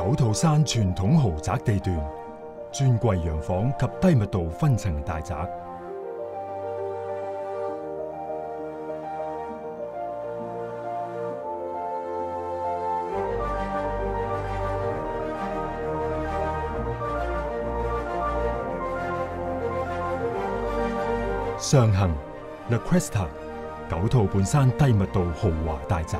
九套山传统豪宅地段，尊贵洋房及低密度分层大宅。上行 La Cresta 九套半山低密度豪华大宅。